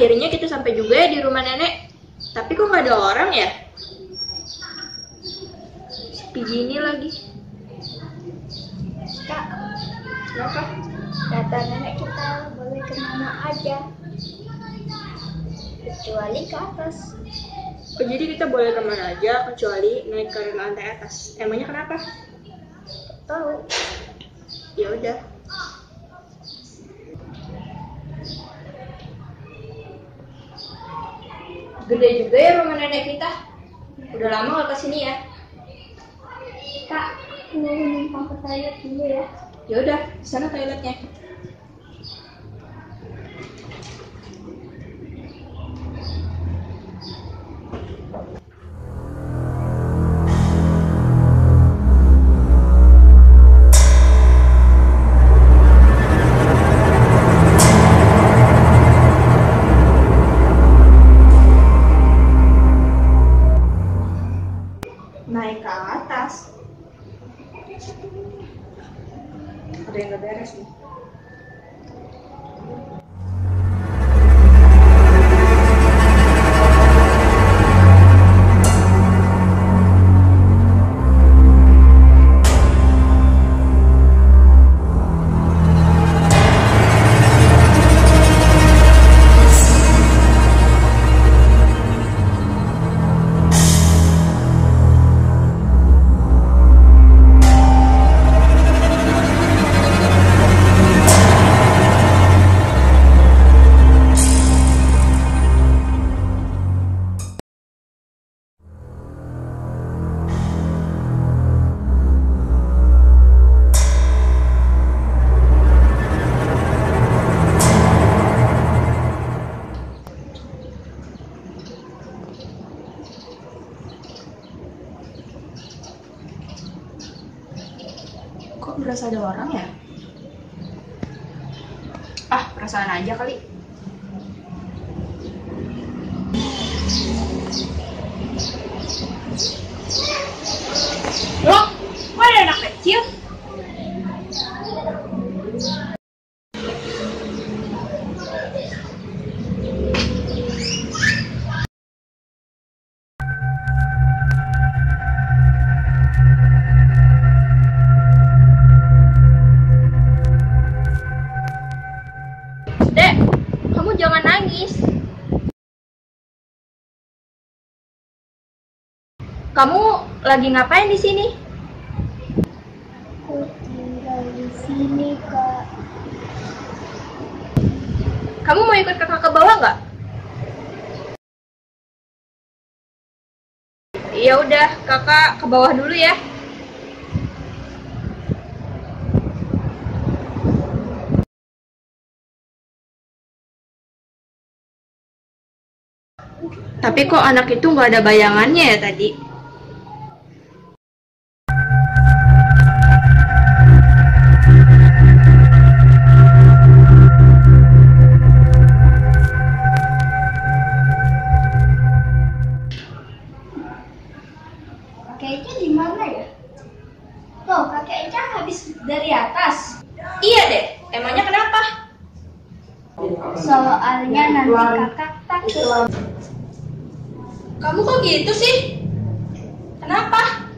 Akhirnya kita sampai juga di rumah nenek. Tapi kok nggak ada orang ya? Sepi gini lagi. Kak, Kenapa? kata nenek kita boleh ke mana aja. Kecuali ke atas. Oh, jadi kita boleh ke mana aja kecuali naik ke lantai atas. Emangnya kenapa? Tahu. Ya udah. Gede juga ya rumah nenek kita. Udah lama gak ke sini ya? Kak, mau numpang ke toilet dulu ya. Ya udah, sana toiletnya. Ada yang gak beres nih. Kok berasa ada orang ya? Ah, perasaan aja kali. Loh, kok ada anak kecil? Kamu lagi ngapain di sini? Aku tinggal di sini, Kak. Kamu mau ikut kakak ke bawah nggak? Ya udah, kakak ke bawah dulu ya. Tapi kok anak itu nggak ada bayangannya ya tadi? Kakek Eca di mana ya? Tuh, kakek Eca habis dari atas. Iya deh, emangnya kenapa? Soalnya nanti kakak takut. Kamu kok gitu sih? Kenapa?